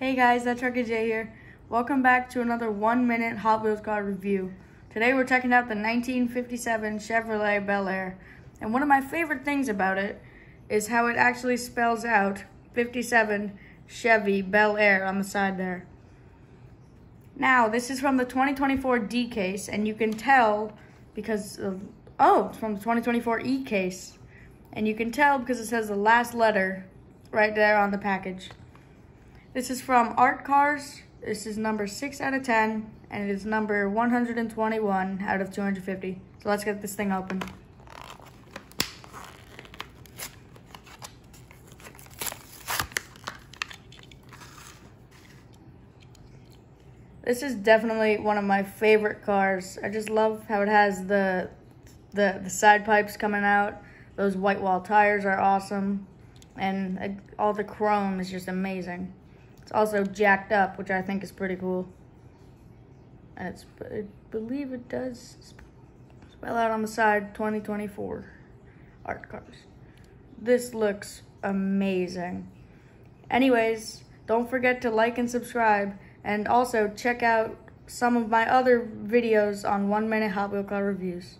Hey guys, That Truck Kid J here. Welcome back to another one minute Hot Wheels car review. Today we're checking out the 1957 Chevrolet Bel Air. And one of my favorite things about it is how it actually spells out 57 Chevy Bel Air on the side there. Now, this is from the 2024 D case, and you can tell because of, oh, it's from the 2024 E case. And you can tell because it says the last letter right there on the package. This is from Art Cars. This is number 6 out of 10, and it is number 121 out of 250. So let's get this thing open. This is definitely one of my favorite cars. I just love how it has the, the, the side pipes coming out. Those white wall tires are awesome. And uh, all the chrome is just amazing. It's also jacked up, which I think is pretty cool. And it's, I believe it does spell out on the side 2024 art cars. This looks amazing. Anyways, don't forget to like and subscribe. And also check out some of my other videos on one minute Hot Wheel car reviews.